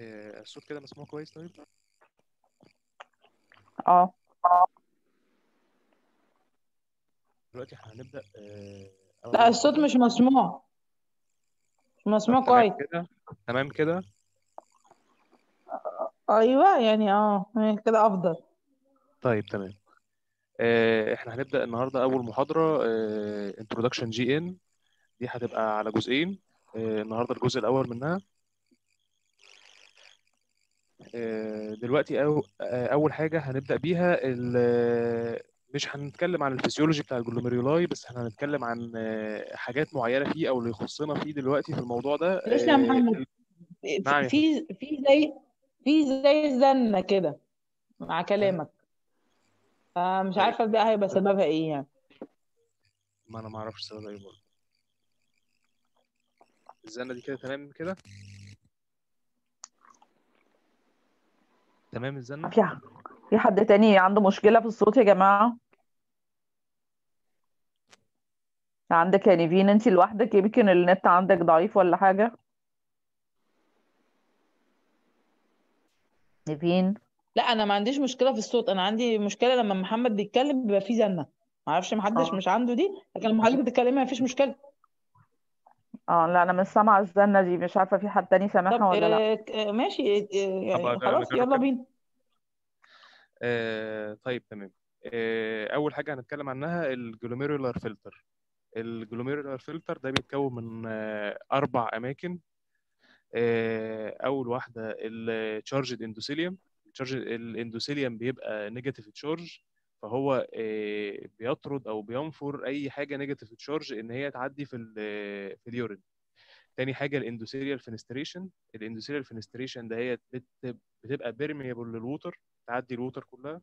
آه، الصوت كده مسموع كويس. طيب. آه. دلوقتي إحنا هنبدأ آه، لا أول الصوت محاضرة مش مسموع. مش مسموع تمام كويس. كده. تمام كده. أيوه يعني آه كده أفضل. طيب تمام. آه، إحنا هنبدأ النهاردة أول محاضرة آه، Introduction GN دي هتبقى على جزئين. آه، النهاردة الجزء الأول منها. دلوقتي أو آه، أول حاجة هنبدأ بيها مش هنتكلم عن الفسيولوجي بتاع الجلوميرولاي بس إحنا هنتكلم عن آه، حاجات معينة فيه أو اللي يخصنا فيه دلوقتي في الموضوع ده. معلش يا آه، محمد في في زي في زي زنة كده مع كلامك. آه مش عارفة بقى هيبقى سببها إيه يعني. ما أنا ما أعرفش سبب إيه برضه. الزنة دي كده تمام كده؟ تمام الزنة في في حد تاني عنده مشكلة في الصوت يا جماعة؟ عندك يا نيفين انت لوحدك يمكن النت عندك ضعيف ولا حاجة؟ نيفين؟ لا أنا ما عنديش مشكلة في الصوت أنا عندي مشكلة لما محمد بيتكلم بيبقى فيه زنة. ما أعرفش محدش آه. مش عنده دي لكن لما حضرتك بتتكلمي ما فيش مشكلة. آه لا أنا مش سامعة الزنة دي مش عارفة في حد تاني سامعها طب ولا لا. آه آه، ماشي آه طب يعني أجرب خلاص نجرب يلا كده. بينا. آه طيب تمام. آه أول حاجة هنتكلم عنها ال glomerular filter. ال glomerular filter ده بيتكون من آه أربع أماكن. آه أول واحدة ال charged endothelium ال charged ال endothelium بيبقى negative charge فهو آه بيطرد أو بينفر أي حاجة negative charge إن هي تعدي في ال في ال urine تاني حاجة ال endothelial fenestration ال endothelial fenestration ده هي بت- بتبقى permeable لل water تعدي ال water كلها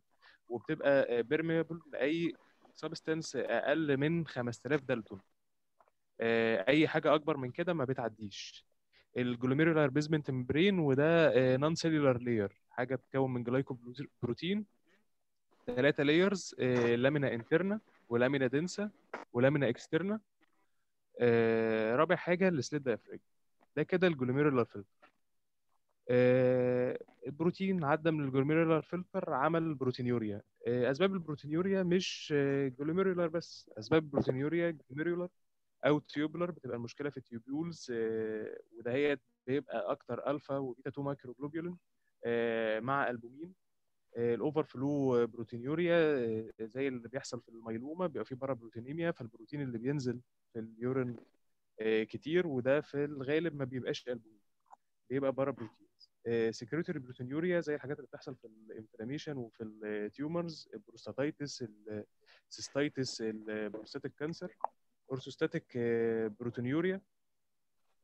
وبتبقى permeable لأي substance أقل من 5000 دالتون. آه، أي حاجة أكبر من كده ما بتعديش. ال glomerular basement membrane وده non-cellular layer حاجة بتتكون من glycoprotein ثلاثة layers lamina interna و lamina densa و lamina externa آه، رابع حاجة ال slit diaphragm ده كده ال glomerular filter آه، البروتين عدى من ال glomerular filter عمل proteinuria. آه، أسباب ال proteinuria مش آه، glomerular بس أسباب ال proteinuria glomerular أو tubular بتبقى المشكلة في ال tubules آه، وده هي بيبقى أكتر alpha و beta 2 microglobulin آه، مع البومين. آه، ال overflow proteinuria آه، زي اللي بيحصل في ال myeloma بيبقى فيه paraproteinemia فالبروتين اللي بينزل في ال urine آه، كتير وده في الغالب ما بيبقاش البومين بيبقى paraprotein secretory proteinuria زي الحاجات اللي بتحصل في ال inflammation وفي ال tumors ال prostatitis ال cystitis ال prostatic cancer orthostatic proteinuria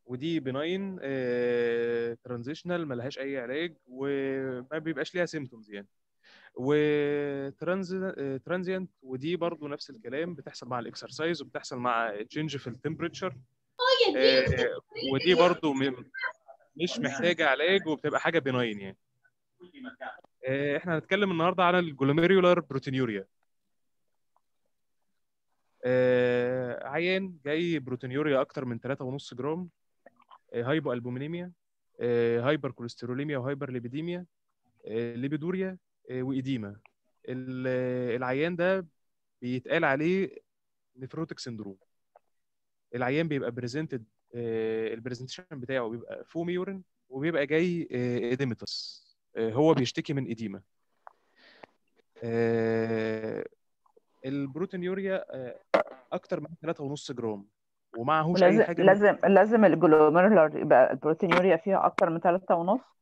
ودي benign transitional ملهاش أي علاج وما بيبقاش ليها symptoms يعني. و transient ودي برضو نفس الكلام بتحصل مع ال exercise وبتحصل مع change في ال temperature ودي برضو مش محتاجة علاج وبتبقى حاجة benign يعني. آه، إحنا هنتكلم النهارده عن ال glomerular proteinuria آه، عيان جاي proteinuria أكتر من 3.5 جرام آه، hypoalbuminemia آه، hypercholesterolemia و hyperlipidemia آه، lipiduria آه، و edema. آه، العيان ده بيتقال عليه nephrotic syndrome العيان بيبقى presented ال presentation بتاعه بيبقى foamy urine وبيبقى جاي edematous هو بيشتكي من edema. آه، ال proteinuria آه، أكتر من 3.5 جرام ومعهوش أي حاجة لازم لازم ال glomerular يبقى ال proteinuria فيها أكتر من ثلاثة ونص؟ آه،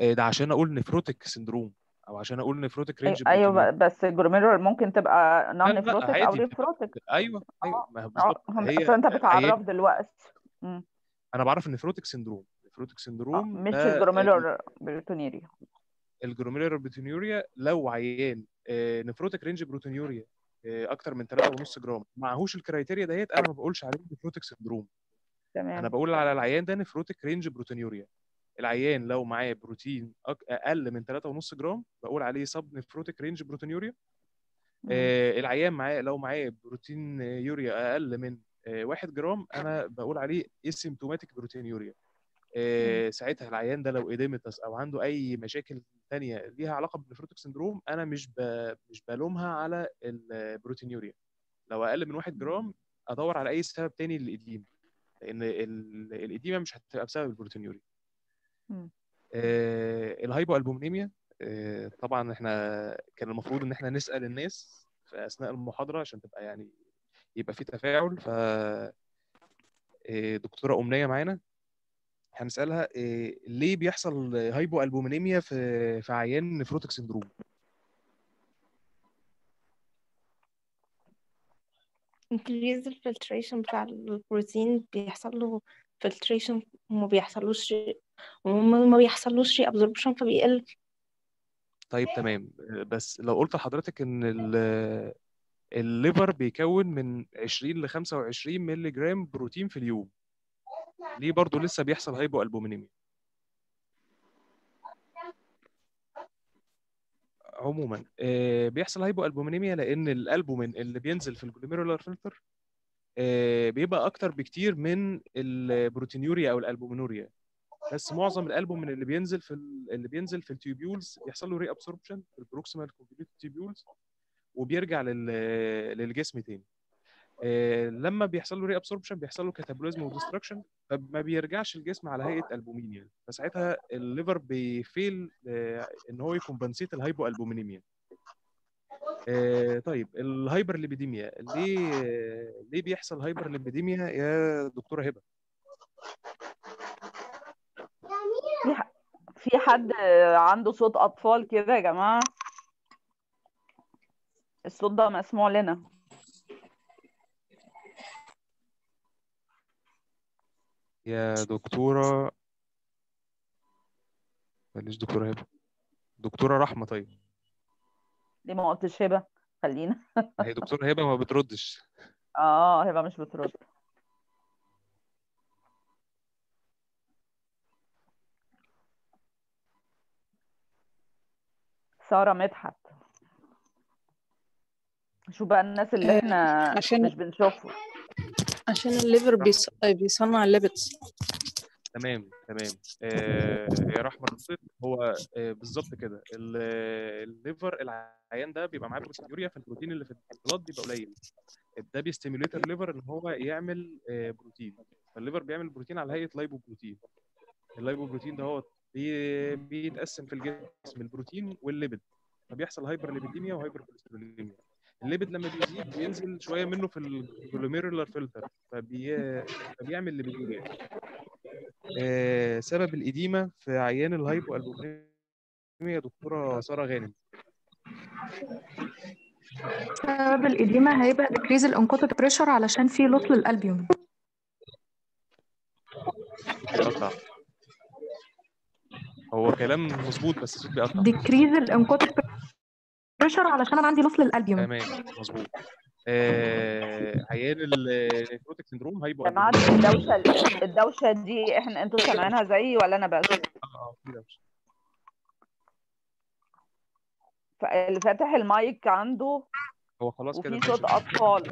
ده عشان أقول nephrotic syndrome أو عشان أقول nephrotic range أيوه بس ال glomerular ممكن تبقى non-nephrotic أو nephrotic أيوه أيوه آه ما هو هي اصل أنت بتعرف دلوقتي. مم. أنا بعرف ال nephrotic syndrome ال nephrotic آه syndrome مش ده ال glomerular proteinuria ال glomerular proteinuria لو عيان آه، nephrotic range proteinuria آه، أكتر من 3.5 جرام. معهوش ال criteria ديت أنا ما بقولش عليه nephrotic syndrome أنا تمام بقول على العيان ده nephrotic range proteinuria. العيان لو معاه بروتين أقل من 3.5 جرام بقول عليه sub-nephrotic range proteinuria مم. آه، العيان معاه لو معاه proteinuria أقل من 1 جرام أنا بقول عليه asymptomatic proteinuria آه، ساعتها العيان ده لو edematous أو عنده أي مشاكل تانية ليها علاقة بال nephrotic syndrome أنا مش ب... مش بلومها على ال proteinuria لو أقل من 1 جرام أدور على أي سبب تاني لل edema لأن ال- ال edema مش هتبقى بسبب ال proteinuria مم. آه، ال hypoalbuminemia آه، طبعا إحنا كان المفروض إن إحنا نسأل الناس في أثناء المحاضرة عشان تبقى يعني يبقى في تفاعل ف آه، دكتورة أمنية معانا هنسألها آه، ليه بيحصل hypoalbuminemia في في عيان nephrotic syndrome؟ Increase ال filtration بتاع البروتين بيحصل له filtration وما بيحصلوش وما ما بيحصلوش absorption فبيقل. طيب تمام. آه، بس لو قلت لحضرتك إن ال- liver بيكون من 20 ل 25 مللي جرام بروتين في اليوم. ليه برضو لسه بيحصل hypoalbuminemia عموما آه، بيحصل hypoalbuminemia لأن الالبومين اللي بينزل في ال glomerular filter آه، بيبقى أكتر بكتير من ال proteinuria أو ال albuminuria بس معظم الالبومين اللي بينزل في ال- اللي بينزل في ال tubules بيحصل له reabsorption في ال proximal convoluted tubules وبيرجع لل... للجسم تاني. آه، لما بيحصل له reabsorption بيحصل له catabolism و destruction فما بيرجعش الجسم على هيئة البومين يعني فساعتها ال liver بي fail آه، إن هو ي compensate ال hypoalbuminemia آه، طيب ال hyperlipidemia ليه ليه بيحصل hyperlipidemia يا دكتورة هبة؟ في ح- في حد عنده صوت أطفال كده يا جماعة؟ الصوت ده مسموع لنا. يا دكتورة. ماليش دكتورة هبة. دكتورة رحمة طيب. ليه ما قلتش هبة. خلينا. هي دكتورة هبة ما بتردش. آه هبة مش بترد. سارة مدحت. شو بقى الناس اللي آه، إحنا عشان- مش بنشوفهم؟ عشان الليفر بيص... بيصنع الليبيدز تمام تمام. آه يا رحمة ردت هو آه بالظبط كده. ال- liver العيان ده بيبقى معاه proteinuria فالبروتين اللي في ال blood بيبقى قليل. ده بي stimulate ال liver إن هو يعمل آه بروتين. فال liver بيعمل بروتين على هيئة lipoprotein ال lipoprotein ده هو بي- بيتقسم في الجسم البروتين وال lipid. فبيحصل hyperlipidemia و hypercholesterolemia ال lipid لما بيزيد بينزل شوية منه في ال glomerular filter فبي... فبيعمل lipiduria آه، سبب ال edema في عيان ال hypoalbuminemia دكتورة سارة غانم. سبب ال edema هيبقى decrease ال oncotic pressure علشان في loss لل albumin هو كلام مظبوط بس الصوت بيقطع. Decrease ال oncotic pressure علشان أنا عندي loss لل albumin. تمام مظبوط. آه، عيان النيفروتيك سندروم جماعة ألبوميا الدوشة الدوشة دي إحنا أنتوا سامعينها زيي ولا أنا بس آه في دوشة. فاللي فاتح المايك عنده هو خلاص كده وفي صوت. أطفال.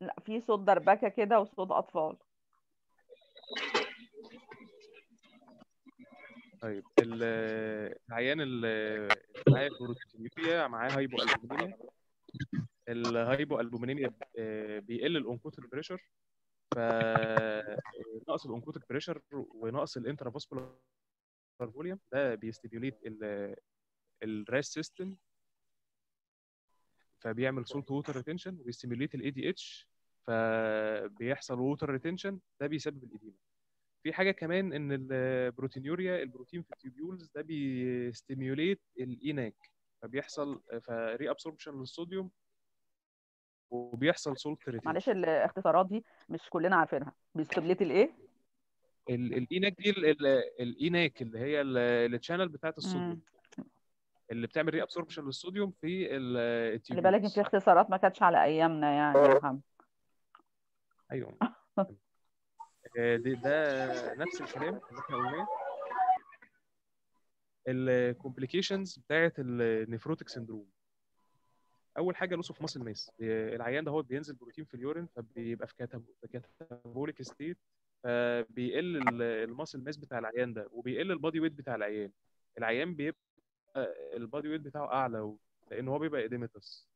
لا في صوت دربكة كده وصوت أطفال. طيب ال- العيان اللي معاه proteinuria معاه hypoalbuminemia ال hypoalbuminemia آه، بيقل ال oncotic pressure فنقص ال oncotic pressure ونقص ال intravascular volume ده بي stimulate ال RAAS system فبيعمل salt water retention وبي stimulate ال ADH فبيحصل water retention ده بيسبب ال edema. في حاجة كمان إن ال proteinuria البروتين في ال tubules ده بي stimulate ال ENaC فبيحصل ف reabsorption للصوديوم وبيحصل salt معلش retention الاختصارات دي مش كلنا عارفينها. بي stimulate الايه ال ENaC دي ال- ال- ال ENaC اللي هي ال channel بتاعت الصوديوم. اللي بتعمل reabsorption للصوديوم في ال- خلي بالك ال tubules في اختصارات ما كانتش على أيامنا يعني يا محمد. أيوه. آه، ده, ده نفس الكلام اللي إحنا قلناه. ال complications بتاعت ال nephrotic syndrome أول حاجة loss of muscle mass. العيان ده هو بينزل بروتين في ال urine فبيبقى في catabolic state فبيقل ال- muscle mass بتاع العيان ده وبيقل ال body weight بتاع العيان. العيان بيبقى ال body weight بتاعه أعلى لأن هو بيبقى edematous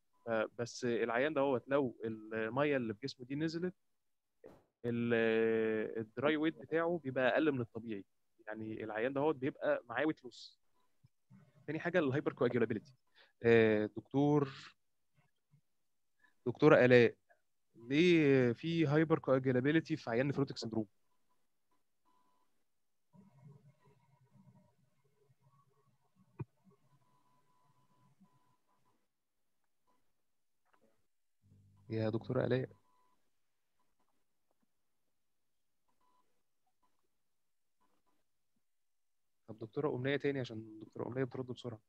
بس العيان ده لو المية اللي في جسمه دي نزلت ال dry weight بتاعه بيبقى أقل من الطبيعي. يعني العيان ده بيبقى معاه weight loss تاني حاجة ال hypercoagulability دكتور دكتوره آلاء ليه في hypercoagulability في عيان nephrotic syndrome يا دكتوره آلاء. دكتورة أمنية تاني عشان دكتورة أمنية بترد بسرعة.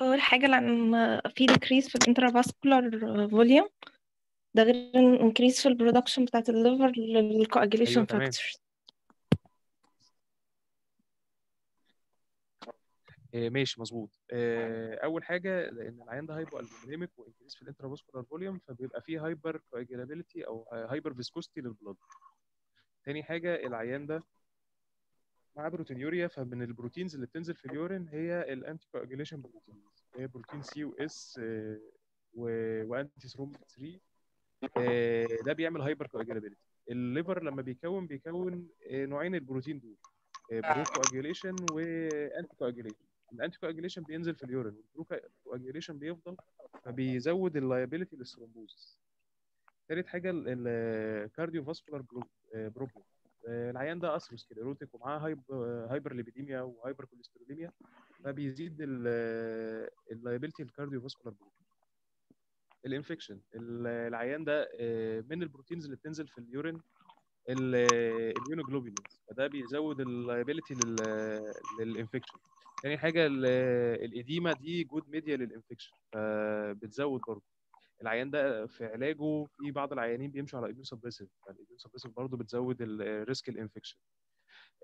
أول حاجة لأن في decrease في ال intravascular volume ده غير إن increase في ال production بتاعت ال liver لل coagulation تمام. factors. آه، ماشي مظبوط. آه، أول حاجة لأن العيان ده hypoalbuminemic و increase في ال intravascular volume فبيبقى فيه hypercoagulability أو hyperviscosity لل blood تاني حاجة العيان ده معاه proteinuria فمن ال proteins اللي بتنزل في ال urine هي ال anticoagulation proteins هي protein C و S و antithrombin 3 آه، ده بيعمل hypercoagulability ال liver لما بيكون بيكون آه، نوعين البروتين دول procoagulation و anticoagulation ال anticoagulation بينزل في ال urine وال procoagulation بيفضل فبيزود ال liability لل thrombosis تالت حاجة ال cardiovascular problem العيان ده atherosclerotic ومعاه hyp hyperlipidemia و hypercholesterolemia فبيزيد ال liability لل cardiovascular ال infection العيان ده آه، من ال proteins اللي بتنزل في ال urine ال immunoglobulins فده بيزود ال liability لل infection. تاني حاجة ال- ال edema دي good media لل infection فبتزود برضه. العيان ده في علاجه في بعض العيانين بيمشوا على immunosuppressive فال immunosuppressive برضه بتزود ال risk ال infection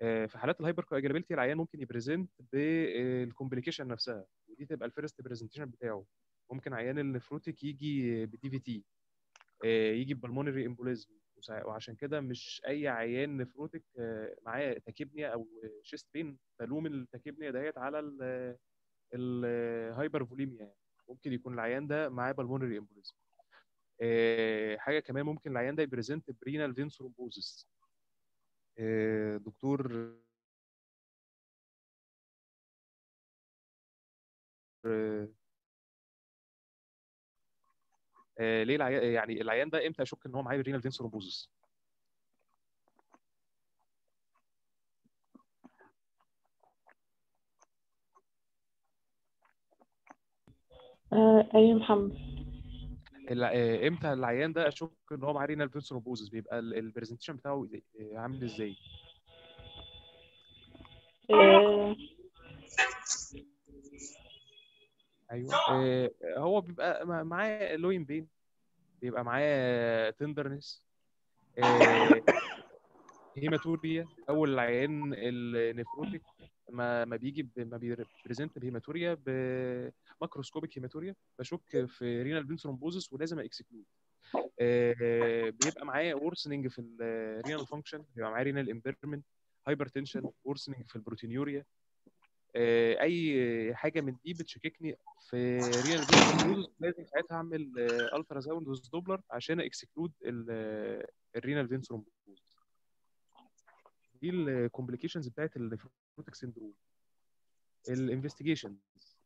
في حالات ال hypercoagulability العيان ممكن ي present بال complication نفسها ودي تبقى ال first presentation بتاعه. ممكن عيان ال nephrotic يجي ب DVT يجي ب pulmonary embolism وعشان كده مش أي عيان nephrotic آه، معاه tachypnea أو chest pain بلوم ال tachypnea ديت على ال hypervolemia يعني. ممكن يكون العيان ده معاه pulmonary embolism حاجة كمان ممكن العيان ده ي present ب renal vein thrombosis دكتور آه، آه، ليه العيان يعني العيان ده إمتى أشك ان هو معاه renal vein آه أيوه محمد. الع- آه، إمتى العيان ده اشك إن هو معاه renal thrombosis بيبقى ال presentation بتاعه آه، عامل إزاي؟ آه. أيوه. آه، هو بيبقى مع- معاه loin pain بيبقى معاه tenderness hematuria أول العيان ال nephrotic ما ما بيجي ما بي present ب hematuria ب macroscopic hematuria بشك في renal vein thrombosis ولازم exclude بيبقى معاه worsening في ال renal function بيبقى معاه renal impairment hypertension worsening في ال proteinuria. آه، أي حاجة من دي بتشككني في renal vein thrombosis لازم ساعتها أعمل ultrasound Doppler عشان exclude ال renal vein thrombosis دي ال complications بتاعت ال nephrotic syndrome ال investigations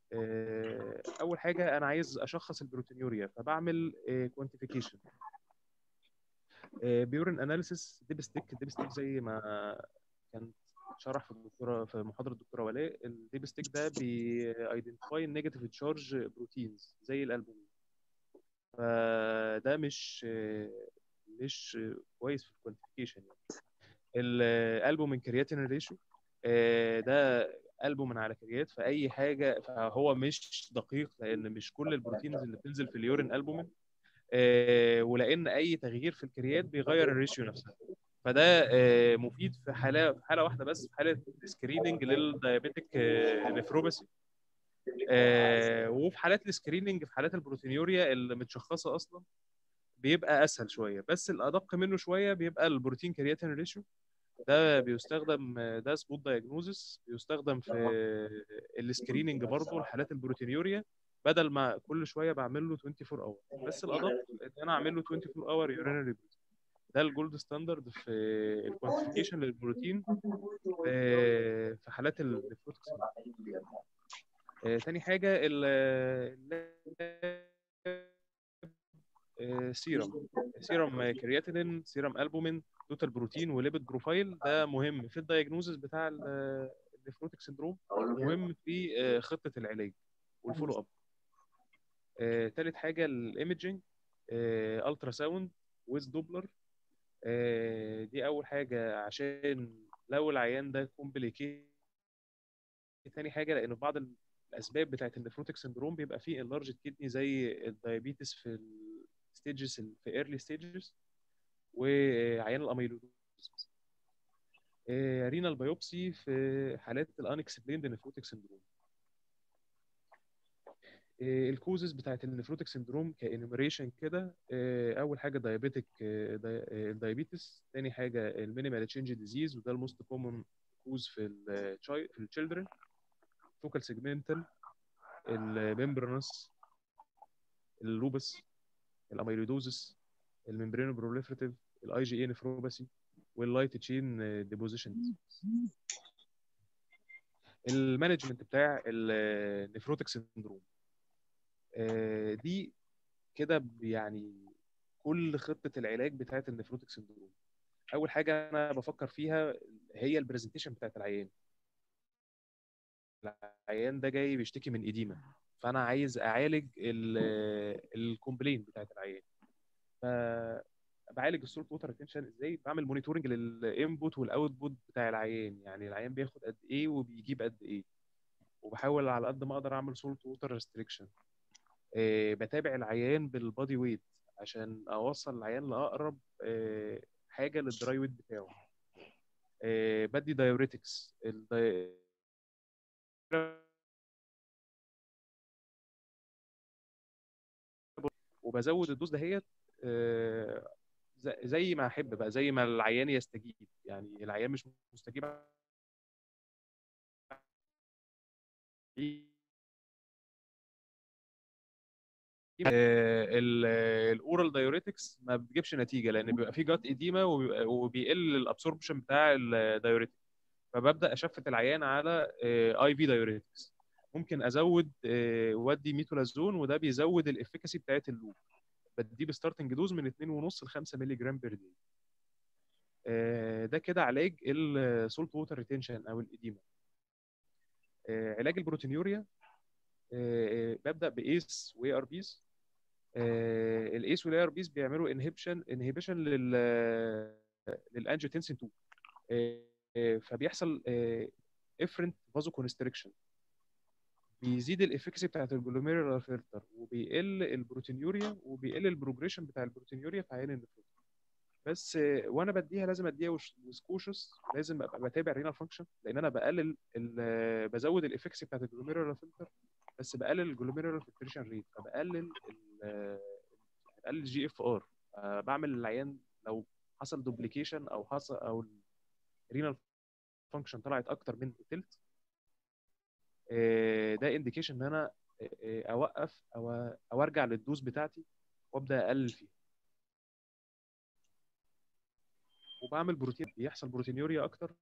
أول حاجة أنا عايز أشخص ال proteinuria فبعمل quantification ب urine analysis dipstick stick زي ما كان شرح في الدكتورة في محاضرة الدكتورة ولاء. ال dipstick ده بي identify ال negative charge proteins زي الألبومين. فده مش مش كويس في ال quantification يعني. ال albumin creatinine ratio ده البومين على creat فأي حاجة فهو مش دقيق لأن مش كل ال proteins اللي بتنزل في ال urine albumin آه، ولأن أي تغيير في ال creat بيغير ال ratio نفسها. فده آه، مفيد في حالة في حالة واحدة بس في حالة screening لل diabetic nephropathy وفي حالات ال screening في حالات ال proteinuria اللي متشخصة أصلا بيبقى أسهل شوية. بس الأدق منه شوية بيبقى ال protein creatinine ratio ده بيستخدم ده spot diagnosis بيستخدم في ال screening برضه لحالات ال proteinuria بدل ما كل شوية بعمل له 24 hour بس الادق إن أنا أعمل له 24 hour urinary ده ال gold standard في ال quantification لل protein في في حالات ال nephrotics آه، تاني حاجة ال آه، serum. serum creatinine serum albumin total protein و lipid profile. ده مهم في ال diagnosis بتاع ال- nephrotic syndrome مهم في آه، خطة العلاج وال follow up. آه، تالت حاجة ال imaging ال ultrasound with Doppler. دي أول حاجة عشان لو العيان ده complicated تاني حاجة لأن بعض الأسباب بتاعت ال nephrotic syndrome بيبقى فيه ال large kidney زي ال diabetes في ال stages في early stages وعيان ال amyloidosis renal biopsy في حالات ال unexplained nephrotic syndrome ال causes بتاعت ال nephrotic syndrome ك enumeration كده آه، أول حاجة diabetic ال diabetes تاني حاجة ال minimal change disease وده ال most common cause في في ال children focal segmental ال membranous ال lupus ال amyloidosis ال membranoproliferative ال IgA nephropathy وال light chain deposition ال management بتاع ال nephrotic syndrome آه، دي كده يعني كل خطة العلاج بتاعت ال nephrotic syndrome أول حاجة أنا بفكر فيها هي ال presentation بتاعت العيان. العيان ده جاي بيشتكي من edema. فأنا عايز أعالج ال complaint بتاعت العيان. فبعالج ال salt water retention إزاي؟ بعمل monitoring لل input وال output بتاع العيان يعني العيان بياخد قد إيه وبيجيب قد إيه. وبحاول على قد ما أقدر أعمل salt water restriction بتابع العيان بال body weight عشان أوصل العيان لأقرب آه، حاجة لل dry weight بتاعه. آه، بدي diuretics ال di... وبزود ال dose دهيت آه، زي ما أحب بقى زي ما العيان يستجيب. يعني العيان مش مستجيب. ال oral diuretics ما بتجيبش نتيجة لأن بيبقى في gut edema وبيقل ال absorption بتاع ال diuretic فببدأ أ shift العيان على IV diuretics ممكن أزود آه، وأدي metolazone وده بيزود ال efficacy بتاعت ال loop. بديه ب starting dose من 2.5 ل 5 مللي جرام per day ده كده علاج ال salt water retention أو ال edema آه، علاج ال proteinuria. آه، ببدأ ب ACE و ARBs ال ACE وال ARBs بيعملوا inhibition inhibition لل لل angiotensin 2 آه، آه، فبيحصل efferent vasoconstriction بيزيد ال efficacy بتاعت ال glomerular filter وبيقل ال proteinuria وبيقل ال progression بتاع ال proteinuria في عيان ال nephrotic بس آه، وأنا بديها لازم أديها with cautious لازم أبقى بتابع renal function لأن أنا بقلل ال- بزود ال efficacy بتاعت ال glomerular filter بس بقلل ال glomerular filtration rate فبقلل ال- بقلل ال GFR بعمل العيان لو حصل duplication أو حصل أو ال renal function طلعت أكتر من تلت آه، ده indication إن أنا آه، أوقف أو أو أرجع لل dose بتاعتي وأبدأ أقلل فيها. وبعمل بروتين بيحصل proteinuria أكتر.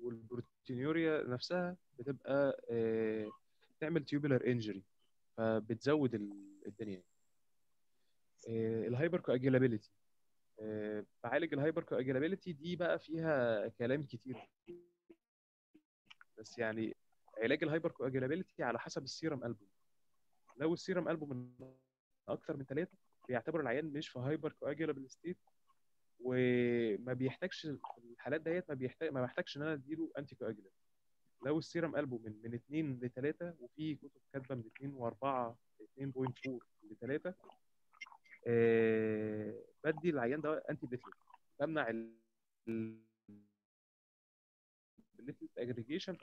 وال proteinuria نفسها بتبقى آه، تعمل tubular injury فبتزود ال- الدنيا ال hypercoagulability بعالج ال hypercoagulability دي بقى فيها كلام كتير. بس يعني علاج ال hypercoagulability على حسب ال serum albumin. لو ال serum albumin أكتر من ثلاثة بيعتبر العيان مش في hypercoagulable state وما بيحتاجش في الحالات ديت ما بيحتاج ما بحتاجش إن أنا أديله anticoagulant لو ال serum albumin من من 2 ل 3 وفي كتب كاتبة من 2 و4 ل 2.4 ل 3 آه بدي العيان ده antiplatelet بمنع ال ال platelet aggregation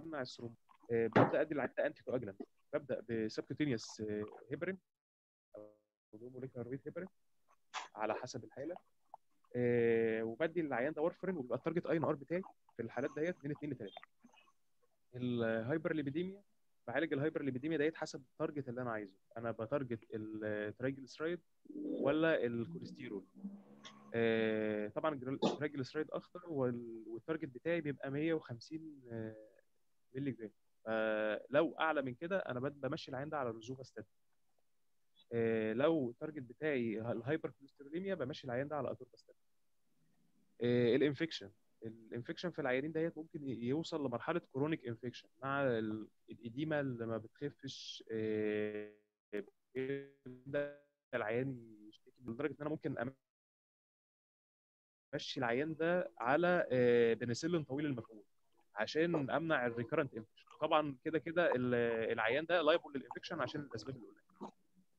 بمنع ال thrombus آه ببدأ أدي العيان ده anticoagulant ببدأ ب subcutaneous heparin. أو molecular weight heparin على حسب الحالة. آه، وبدي العيان ده warfarin وبيبقى ال target INR بتاعي في الحالات ديت من 2 ل 3 ال hyperlipidemia بعالج ال hyperlipidemia ديت حسب ال target اللي أنا عايزه. أنا ب target ال triglyceride ولا الكوليسترول آه، طبعا ال triglyceride أخطر وال- وال target بتاعي بيبقى 150 آه، مللي جرام فلو أعلى من كده أنا بمشي العيان ده على ال rosuvastatin آه، لو ال target بتاعي ال hypercholesterolemia بمشي العيان ده على اتورفاستات آه، ال infection. ال infection في العيانين ديت ممكن يوصل لمرحلة chronic infection مع ال- ال edema اللي ما بتخفش آه، بيبدا العيان يشتكي لدرجة إن أنا ممكن أمشي العيان ده على آه، بنسلين طويل المفعول عشان امنع ال recurrent infection طبعا كده كده ال- العيان ده liable لل infection عشان الأسباب اللي قلناها.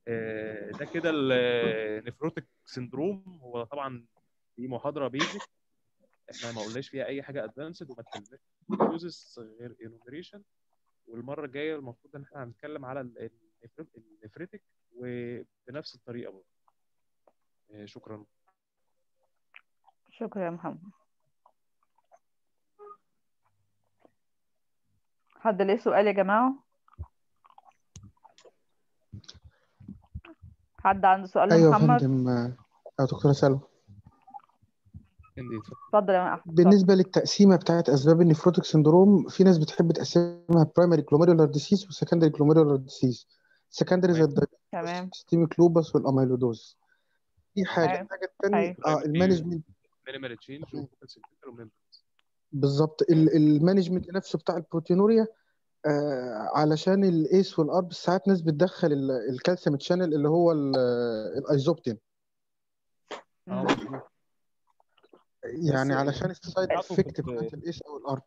آه، ده كده ال nephrotic syndrome هو طبعا دي محاضرة basic إحنا ما قلناش فيها أي حاجة advanced وما اتكلمناش غير enumeration والمرة الجاية المفروض إن إحنا هنتكلم على ال- ال nephr- ال nephritic وبنفس الطريقة برضه. آه، شكرا. شكرا يا محمد. حد ليه سؤال يا جماعة حد عنده سؤال أيوه يا لمحمد فندم يا دكتورة سلوى عندي اتفضل. يا أحمد. بالنسبة للتقسيمة بتاعت أسباب ال nephrotic syndrome في ناس بتحب تقسمها primary glomerular disease و secondary glomerular disease secondary زي تمام ال systemic lupus وال amyloidosis دي حاجة أيوة. الحاجة الثانية أيوة. آه ال management minimal change بالظبط ال- ال management نفسه بتاع ال proteinuria آه علشان ال ACE وال ARB ساعات ناس بتدخل ال- ال calcium channel اللي هو ال- ال Isoptin. آه يعني علشان ال side بتاعته في effect بتاعت ال ACE أو ال ARB.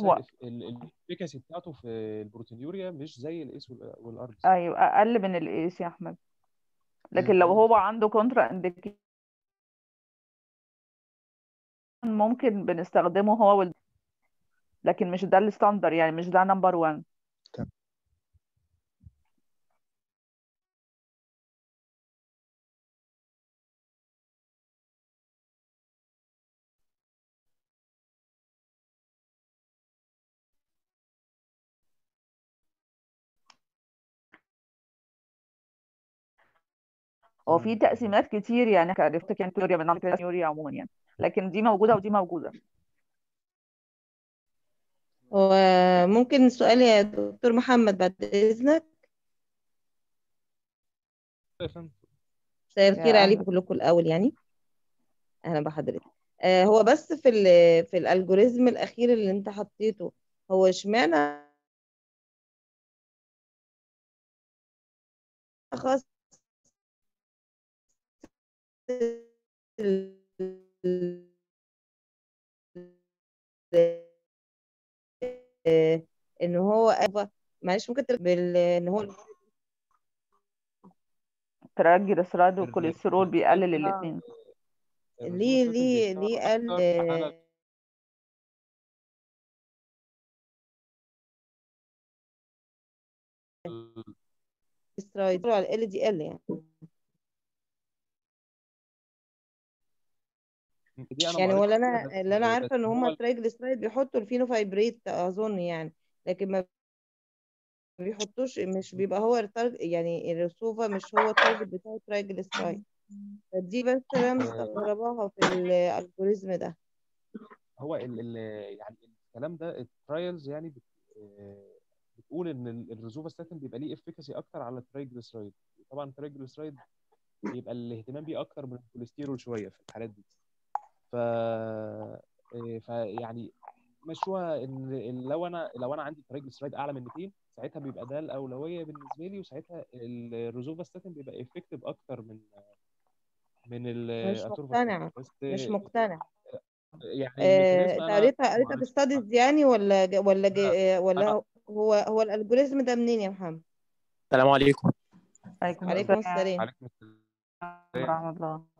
هو ال efficacy بتاعته في ال proteinuria مش زي ال ACE وال ARBs أيوه أقل من ال ACE يا احمد. لكن لو هو عنده contraindication ممكن بنستخدمه هو وال... لكن مش ده ال standard يعني مش ده number 1 هو في تقسيمات كتير يعني عرفت كان تيوريا من تيوريا عموما يعني. لكن دي موجودة ودي موجودة. وممكن سؤال يا دكتور محمد بعد إذنك. مساء الخير عليكم كلكم الأول يعني. أهلا بحضرتك. آه هو بس في ال في الألجوريزم الأخير اللي أنت حطيته هو اشمعنى خاص إن هو معلش ممكن بال إن هو تراجلسرايد والكوليسترول بيقلل الاثنين ليه ليه ليه قال triglyceride على LDL يعني. دي أنا يعني هو اللي أنا اللي أنا بس عارفة إن هم ال triglyceride بيحطوا ال fenofibrate أظن يعني لكن ما بيحطوش مش بيبقى هو التارج يعني الرسوفة مش هو التارجت بتاع الترايجليسرايد فدي بس أنا مستغرباها في ال algorithm ده. هو ال ال يعني الكلام ده ال trials يعني بت آه، بتقول إن ال- ال rosuvastatin بيبقى ليه efficacy أكتر على ال triglyceride طبعا ال triglyceride بيبقى الاهتمام بيه أكتر من الكوليسترول شوية في الحالات دي. ف آه، فيعني مشوها إن إن لو أنا لو أنا عندي triglyceride أعلى من 200 ساعتها بيبقى ده الأولوية بالنسبة لي وساعتها ال rosuvastatin بيبقى effective أكتر من من مش بس مش مقتنع. يعني آه، قريتها قريتها في studies يعني ولا ج- ولا ج- لا. آه، ولا هو هو هو ال algorithm ده منين يا محمد؟ السلام عليكم. عليكم عليكم السلام. السلام. عليكم السلام. ورحمة الله.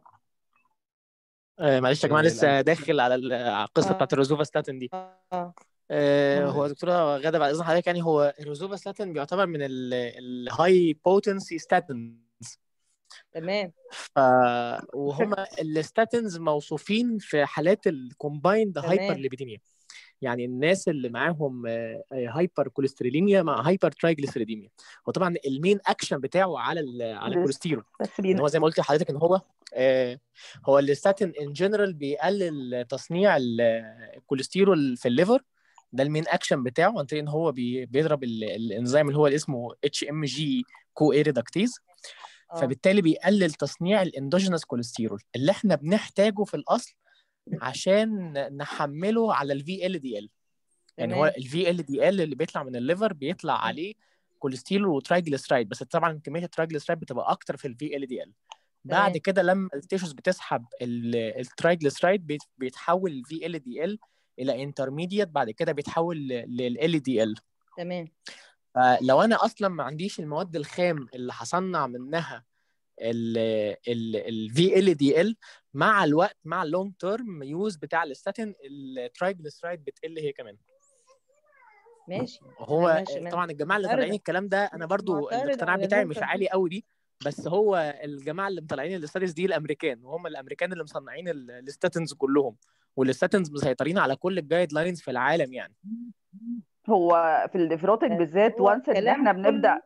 آه، معلش يا جماعة آه، لسه داخل على ال- على القصة بتاعت ال rosuvastatin دي. آه. آه، مم. هو دكتورة غادة بعد إذن حضرتك يعني هو ال rosuvastatin بيعتبر من ال high potency statins تمام. ف وهم ال statins موصوفين في حالات ال combined hyper تمام. lipidemia يعني الناس اللي معاهم hypercholesterolemia مع hypertriglyceridemia وطبعا ال main action بتاعه على على الكوليسترول. بس ان هو زي ما قلت لحضرتك إن هو آه، هو ال statin in general بيقلل تصنيع ال- الكوليسترول في ال liver. ده ال main action بتاعه عن طريق إن هو بي- بيضرب ال- الإنزيم اللي هو اللي اسمه HMG CoA reductase فبالتالي بيقلل تصنيع ال endogenous كوليسترول اللي إحنا بنحتاجه في الأصل عشان نحمله على ال VLDL يعني هو ال VLDL اللي بيطلع من ال liver بيطلع. عليه كوليسترول و triglyceride بس طبعا كمية ال triglyceride بتبقى أكتر في ال VLDL بعد كده لما ال tissues بتسحب ال- ال triglyceride بيت- بيتحول ال VLDL إلى intermediate بعد كده بيتحول ل LDL تمام. فلو أنا أصلا ما عنديش المواد الخام اللي هصنع منها ال VLDL مع الوقت مع ال long term use بتاع ال statin ال triglyceride بتقل هي كمان. ماشي. هو ماشي ما طبعا الجماعة اللي طالعين الكلام ده أنا برضو الاقتناع بتاعي مش عالي قوي دي بس هو الجماعة اللي مطلعين ال studies دي الأمريكان وهم الأمريكان اللي مصنعين ال- ال statins كلهم وال statins مسيطرين على كل ال guidelines في العالم يعني. هو في ال nephrotic بالذات once إن إحنا بنبدأ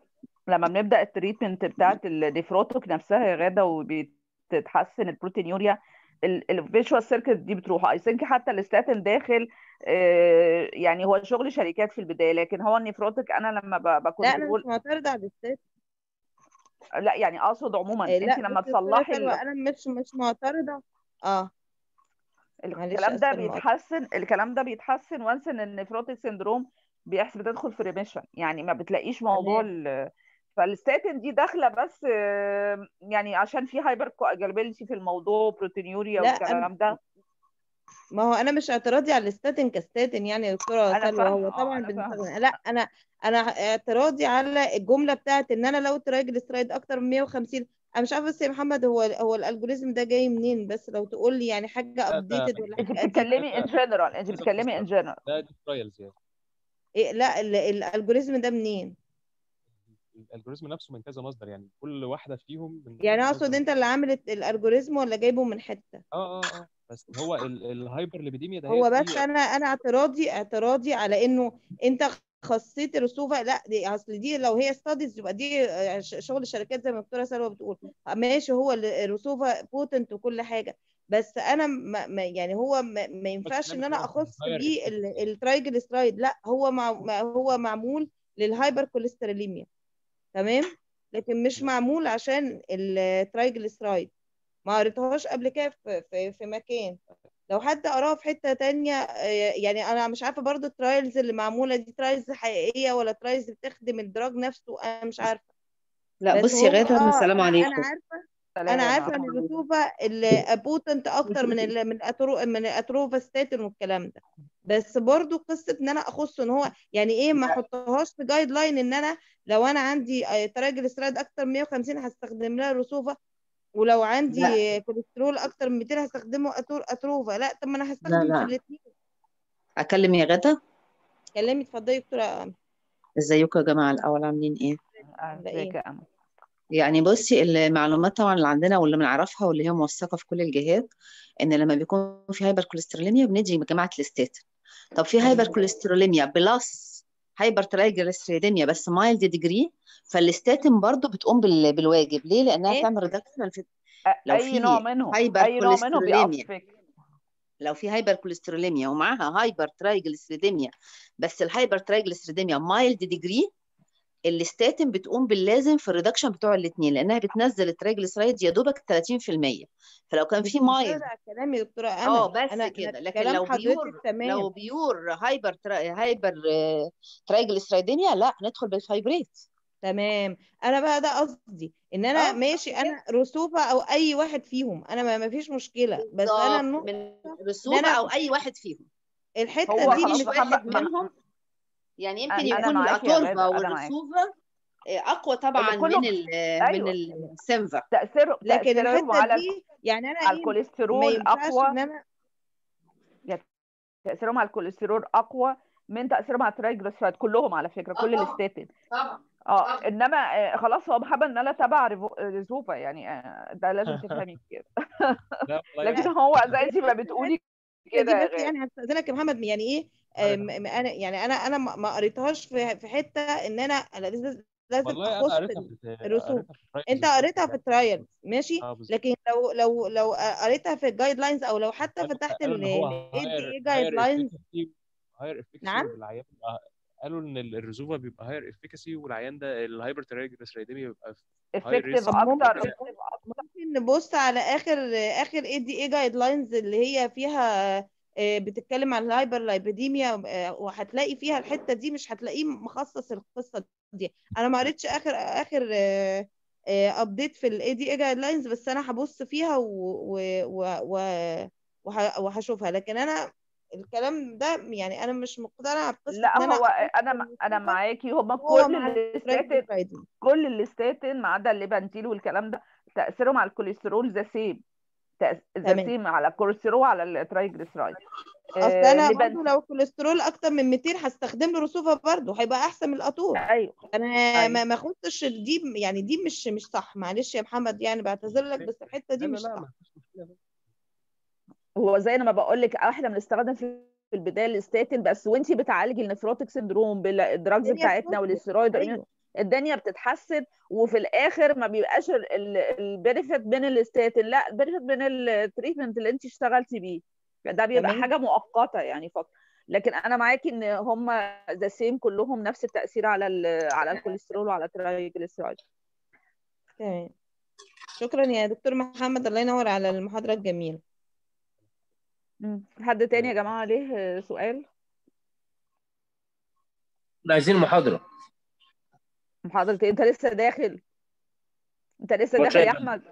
لما بنبدأ ال treatment بتاعت ال nephrotic نفسها يا غادة وبتتحسن ال proteinuria ال vicious circle دي بتروح I think حتى الستاتين داخل آه، يعني هو شغل شركات في البداية لكن هو ال nephrotic أنا لما ب- لا أنا مش معترضة على الستات لا يعني أقصد عموما. إيه، انت لما تصلحي ال- أنا مش مش معترضة. آه. الكلام ده بيتحسن الكلام ده بيتحسن once إن ال nephrotic syndrome بيحسب بتدخل في remission يعني ما بتلاقيش موضوع فالستاتين دي داخلة بس آه، يعني عشان في hypercoagulability في الموضوع proteinuria لا والكلام ده. ما هو أنا مش اعتراضي على ال statin ك statin يعني يا دكتوره أنا سلوى هو طبعا فاهمة. بنستخدم لا أنا أنا اعتراضي على الجملة بتاعت إن أنا لو triglyceride أكتر من 150 أنا مش عارفة بس يا محمد هو هو ال algorithm ده جاي منين؟ بس لو تقول لي يعني حاجة updated ولا أنت بتتكلمي in general أنت بتتكلمي in general ده دي trials يعني. إيه لا ال- ال algorithm ده منين؟ ال algorithm نفسه من كذا مصدر يعني كل واحدة فيهم من يعني أقصد أنت اللي عامل ال algorithm ولا جايبه من حتة؟ آه آه آه. بس هو ال- ال hyperlipidemia ده هو بس أنا أنا اعتراضي اعتراضي على إنه أنت خصيت ال rosuva لا دي أصل دي لو هي studies يبقى دي آه، شغل الشركات زي ما الدكتوره سلوى بتقول. ماشي هو ال- ال rosuva potent وكل حاجة بس أنا ما يعني هو ما, ينفعش إن أنا أخص بيه ال- ال triglyceride لا هو مع هو معمول لل hypercholesterolemia تمام؟ لكن مش معمول عشان ال triglyceride ما قريتهاش قبل كده في, في, في مكان. لو حد قراها في حتة تانية آه، يعني أنا مش عارفة برضو ال trials اللي معمولة دي trials حقيقية ولا trials بتخدم ال drug نفسه؟ أنا مش عارفة. لا بصي يا هو غادة آه السلام عليكم. أنا عارفة عارفة إن عليكم ال rosuva ال potent أكتر من ال من ال ator من الأتروفاستاتين والكلام ده. بس برضو قصة إن أنا أخص إن هو يعني إيه ما أحطهاش في guideline إن أنا لو أنا عندي آه، triglyceride أكتر من 150 هستخدم لها rosuva ولو عندي لا. كوليسترول أكتر من 200 هستخدمه ator atorva. لا طب ما أنا لا هستخدم في لا. الاثنين أكلم يا غادة كلمي اتفضلي يا دكتورة. إزيكم يا جماعة؟ الأول عاملين إيه؟ عاملة أزيك إيه يا أمل. يعني بصي المعلومات طبعا اللي عندنا واللي بنعرفها واللي هي موثقة في كل الجهات إن لما بيكون في hypercholesterolemia بندي جماعة الاستاتين طب في hypercholesterolemia plus hypertriglyceridemia بس mild degree فال statin برضو بتقوم بال- بالواجب. ليه؟ لأنها ماشي بتعمل reduction أ- لو أي نوع في منهم hyper أي نوع منهم بي affect لو في hypercholesterolemia ومعاها hypertriglyceridemia بس ال hypertriglyceridemia mild degree ال statin بتقوم باللازم في ال reduction بتوع الاثنين لأنها بتنزل ال triglyceride يا دوبك 30% فلو كان في الكلام يا دكتورة آه امل بس أنا أنا كده لكن لو pure لو تمام pure hyper tri... hyper آه، triglyceridemia لا ندخل بال fibrate تمام. أنا بقى ده قصدي إن أنا آه ماشي أنا rosuva أو أي واحد فيهم. أنا ما فيش مشكلة. بس أنا النقطة من إن rosuva أنا أو أي واحد فيهم. الحتة دي مش واحد. منهم يعني يمكن أنا يكون أنا معاكي والرسوفا آه، أقوى طبعا من. ال من السنفا تأثير لكن على. دي يعني أنا على ما الكوليسترول أقوى. إن أنا يعني تأثيرهم على الكوليسترول أقوى من تأثيرهم على الترايجليسرايد كلهم على فكرة كل طبعا. الستاتين طبعا آه إنما آه، خلاص هو محمد نالا تبع ريفو- ريزوفا يعني آه، ده لازم تفهمي كده. لا والله لكن هو زي انت ما بتقولي كده يعني هستأذنك يا محمد يعني إيه آه، أنا يعني أنا أنا ما ما قريتهاش في في حتة إن أنا أنا لازم في الرسوم. أنت ال trials قريتها في ال trial ماشي؟ آه بالظبط. لكن لو لو لو قريتها في ال guidelines أو لو حتى فتحت ال guidelines higher نعم؟ بيبقى قالوا إن ال- ال rosuva بيبقى higher efficacy والعيان ده ال hypertriglyceridemia بيبقى effective أكتر. ممكن ممكن نبص على آخر آخر ADA guidelines اللي هي فيها آه، بتتكلم عن ال hyperlipidemia آه، وهتلاقي فيها الحتة دي مش هتلاقيه مخصص القصة دي. أنا ما قريتش آخر آخر update في ال ADA guidelines بس أنا هبص فيها وهشوفها. لكن أنا الكلام ده يعني أنا مش مقتنعة بقصة لا أنا هو أنا أنا معاكي هما كل الاستاتين كل الاستاتين ما عدا ال Lipanthyl والكلام ده تأثيرهم على الكوليسترول the same same على الكوليسترول وعلى ال triglyceride أصل آه أنا Lipanthyl لو الكوليسترول أكتر من 200 هستخدم له rosuva برضو هيبقى أحسن من ال Ator أيوه. أنا ما أيوه. ما اخدتش دي يعني دي مش مش صح. معلش يا محمد يعني بعتذر لك بس الحتة دي مش صح. هو زي أنا ما بقول لك إحنا بنستخدم في البداية الاستاتين بس وأنتي بتعالجي ال nephrotic syndrome بال drugs بتاعتنا بتظبط والاسترويد أيوه. الدنيا بتتحسن وفي الآخر ما بيبقاش ال benefit من الاستاتين لا ال benefit من ال treatment اللي انت اشتغلتي بيه. ده بيبقى تمام. حاجة مؤقتة يعني فقط لكن أنا معاكي إن هم the same كلهم نفس التأثير على ال- على الكوليسترول وعلى ال triglyceride تمام. شكرا يا دكتور محمد الله ينور على المحاضرة الجميلة. حد تاني يا جماعة ليه سؤال؟ عايزين محاضرة إيه؟ انت لسه داخل. انت لسه نبطشية داخل يا احمد.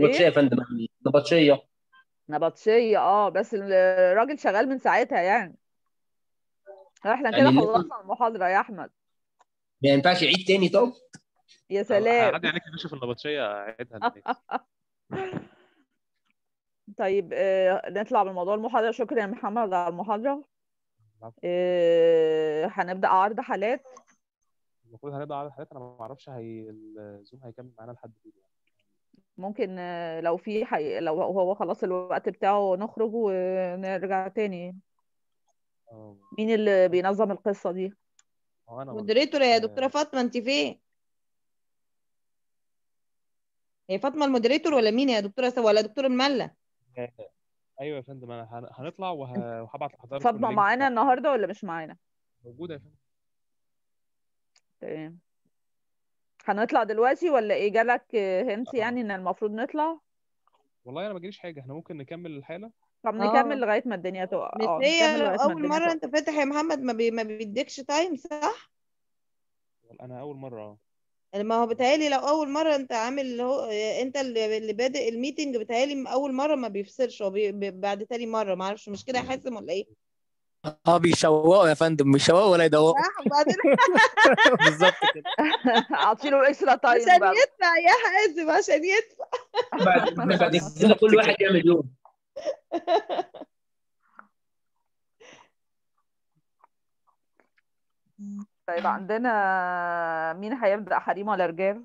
نبطشية يا إيه؟ فندم. نبطشية نبطشيه آه بس الراجل شغال من ساعتها يعني. إحنا كده يعني خلصنا المحاضرة يا احمد. ما ينفعش يعيد تاني؟ طب يا سلام. هعدي عليك يا باشا في النبطشيه اعيدها للناس طيب آه، نطلع من موضوع المحاضرة. شكرا يا محمد على المحاضرة. آه، هنبدأ عرض حالات. المفروض هنبدا على الحالات أنا ما أعرفش هي الزوم هيكمل معانا لحد فين يعني ممكن آه، لو في حي... لو هو خلاص الوقت بتاعه نخرج ونرجع تاني. آه. مين اللي بينظم القصة دي؟ هو أنا moderator يا دكتورة فاطمة أنت فين؟ هي فاطمة ال moderator ولا مين يا دكتورة ولا دكتور الملة؟ آه، أيوه يا فندم أنا هن- هنطلع وه- وهبعت لحضرتك فاطمة ال link. معانا بتاع النهاردة ولا مش معانا؟ موجودة يا فندم. تمام. هنطلع دلوقتي ولا إيه؟ جالك hint يعني ان المفروض نطلع؟ والله أنا ما جاليش حاجة. إحنا ممكن نكمل الحالة؟ طب آه. نكمل لغاية ما الدنيا تقع. مش آه هي أول الدنيا مرة تقع. أنت فاتح يا محمد؟ ما, بي... ما بيديكش time صح؟ أنا أول مرة آه. ما هو بيتهيألي لو أول مرة أنت عامل اللي هو أنت اللي, اللي بادئ ال meeting بيتهيألي أول مرة ما بيفصلش. هو بي... بعد تاني مرة. ما أعرفش مش كده يا حازم ولا إيه؟ آه بيشوقوا يا فندم بيشوقوا ولا يدوقوا؟ صح وبعدين بالظبط كده. اعطيله extra time عشان يدفع يا حازم عشان يدفع. بعد بعد كده كل واحد يعمل يوم. طيب عندنا مين هيبدأ حريم ولا رجال؟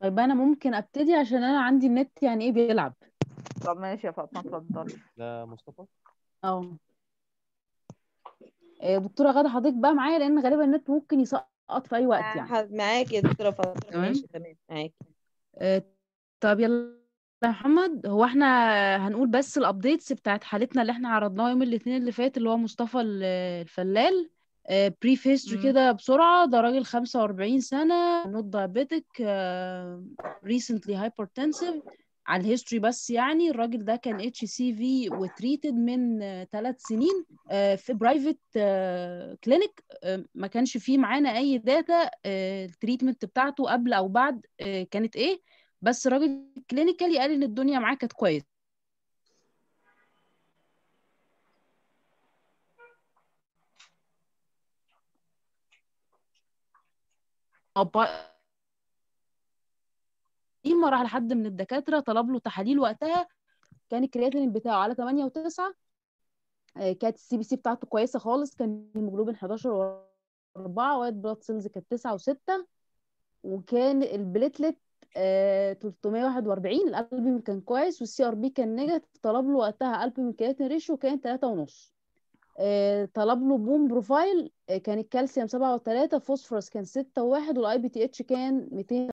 طيب أنا ممكن أبتدي عشان أنا عندي النت يعني إيه بيلعب. طب ماشي يا فاطمة اتفضلي. ده مصطفى؟ آه دكتورة غادة حضرتك بقى معايا لأن غالبا النت ممكن يسقط في أي وقت يعني. مع- معاك يا دكتورة فاطمة. تمام. ماشي تمام معاك. آه، طب يلا يا محمد هو إحنا هنقول بس ال updates بتاعت حالتنا اللي إحنا عرضناها يوم الاثنين اللي فات اللي هو مصطفى ال- الفلال. brief history مم. كده بسرعة. ده راجل 45 سنة not diabetic recently hypertensive على ال history بس يعني الراجل ده كان HCV و treated من ثلاث سنين آه، في private clinic ما كانش فيه معانا أي data ال treatment بتاعته قبل أو بعد آه، كانت إيه. بس الراجل clinically قال إن الدنيا معاه كانت كويس ما راح لحد من الدكاترة طلب له تحاليل وقتها كان الكرياتين بتاعه على 8 و9 آه، كانت ال CBC بتاعته كويسة خالص كان هيموجلوبين 11 و4 white blood cells كانت 9 و6 وكان ال platelet آه 341 الألبومين كان كويس وال CRP كان negative طلب له وقتها albumin creatinine ratio كان 3 ونص. آه طلب له bone profile آه كان الكالسيوم 7 و3 فوسفورس كان 6 و1 وال iPTH كان 200